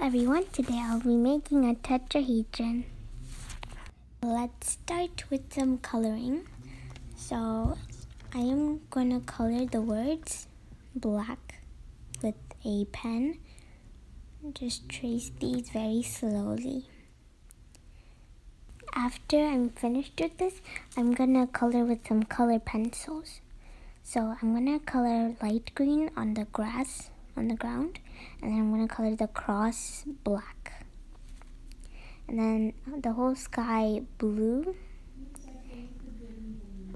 everyone, today I'll be making a tetrahedron. Let's start with some coloring. So I am gonna color the words black with a pen. Just trace these very slowly. After I'm finished with this, I'm gonna color with some color pencils. So I'm gonna color light green on the grass on the ground and then I'm going to color the cross black. And then the whole sky blue.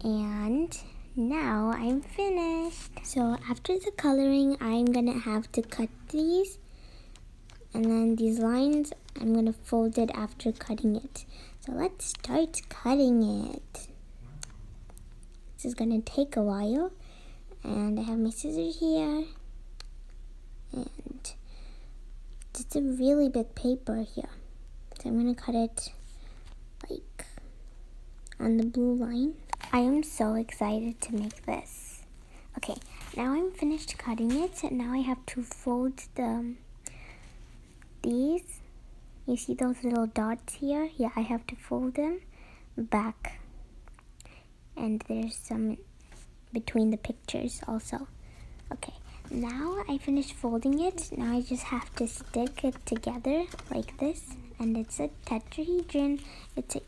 And now I'm finished. So after the coloring I'm gonna have to cut these. And then these lines I'm gonna fold it after cutting it. So let's start cutting it. This is gonna take a while. And I have my scissors here and it's a really big paper here. So I'm gonna cut it like on the blue line. I am so excited to make this. Okay now I'm finished cutting it and now I have to fold the um, these. You see those little dots here? Yeah I have to fold them back. And there's some between the pictures also. Okay now I finished folding it. Now I just have to stick it together like this. And it's a tetrahedron. It's a,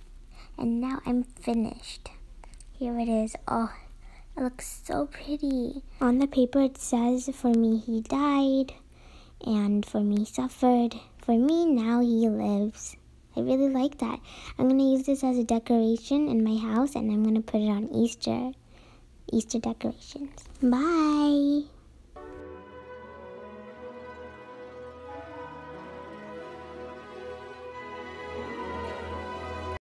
and now I'm finished. Here it is. Oh, it looks so pretty. On the paper it says, for me he died. And for me suffered. For me now he lives. I really like that. I'm going to use this as a decoration in my house. And I'm going to put it on Easter. Easter decorations. Bye.